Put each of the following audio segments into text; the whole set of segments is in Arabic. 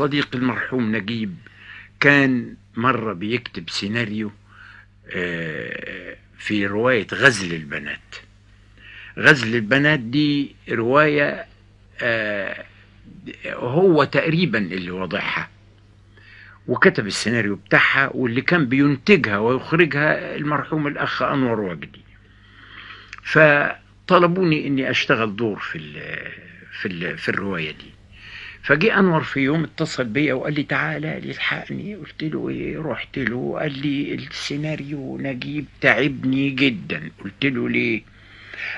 الصديق المرحوم نجيب كان مرة بيكتب سيناريو آه، في رواية غزل البنات. غزل البنات دي رواية آه، هو تقريبا اللي وضعها وكتب السيناريو بتاعها واللي كان بينتجها ويخرجها المرحوم الأخ أنور وجدي فطلبوني إني أشتغل دور في ال في ال في الرواية دي. فجي أنور في يوم اتصل بيا وقال لي تعالى الحقني. قلت له إيه؟ رحت له. قال لي السيناريو نجيب تعبني جدا. قلت له ليه؟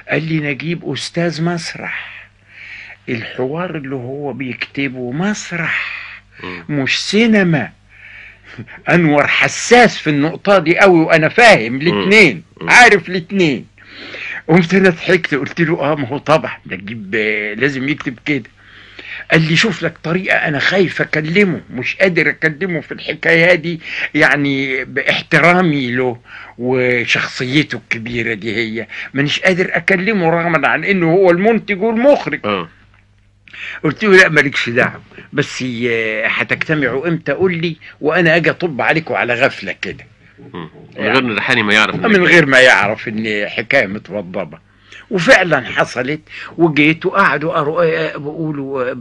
قال لي نجيب أستاذ مسرح. الحوار اللي هو بيكتبه مسرح. مش سينما. أنور حساس في النقطة دي قوي وأنا فاهم. الاثنين. عارف الاثنين قمت أنا ضحكت. قلت له آه ما هو طبعا ده تجيب لازم يكتب كده. قال لي شوف لك طريقة أنا خايف أكلمه مش قادر أكلمه في الحكاية دي يعني باحترامي له وشخصيته الكبيرة دي هي. مانيش قادر أكلمه رغما عن إنه هو المنتج والمخرج. آه. قلت له لا مالكش دعوة بس هتجتمعوا إمتى؟ قول لي وأنا أجي أطب عليكم على غفلة كده. من غير ريحاني ما يعرف من غير ما يعرف إن حكاية متوضبة. وفعلا حصلت وجيت وقعدوا قروا بيقولوا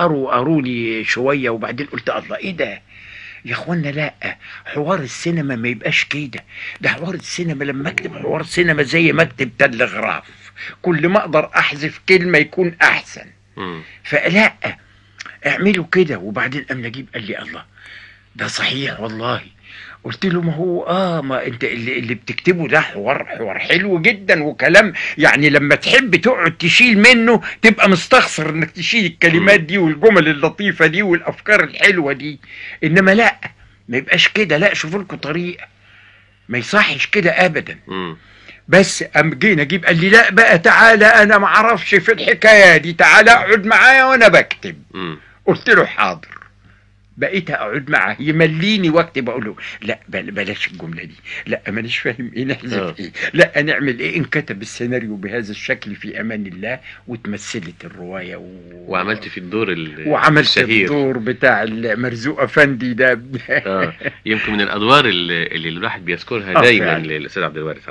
قروا قروا لي شوية وبعدين قلت الله إيه ده؟ يا إخوانا لا حوار السينما ما يبقاش كده. ده حوار السينما لما أكتب حوار سينما زي ما أكتب تلغراف كل ما أقدر أحذف كلمة يكون أحسن. فلا اعملوا كده. وبعدين قام نجيب قال لي الله ده صحيح والله. قلت له ما هو آه ما أنت اللي, اللي بتكتبه ده حوار حوار حلو جدا وكلام يعني لما تحب تقعد تشيل منه تبقى مستخسر إنك تشيل الكلمات دي والجمل اللطيفة دي والأفكار الحلوة دي. إنما لا ما يبقاش كده لا شوفوا لكم طريقة. ما يصحش كده ابدا. بس قام جه نجيب قال لي لا بقى تعالى أنا ما أعرفش في الحكاية دي تعالى اقعد معايا وأنا بكتب. قلت له حاضر. بقيت أقعد معاه يمليني واكتب أقول له لا بل- بلاش الجملة دي لا مانيش فاهم إيه آه. نحذف إيه لا نعمل إيه انكتب السيناريو بهذا الشكل في أمان الله واتمثلت الرواية و... وعملت في الدور ال- وعملت الشهير الدور بتاع مرزوق افندي ده آه يمكن من الأدوار اللي, اللي الواحد بيذكرها آه، دايما. للأستاذ عبد الوارث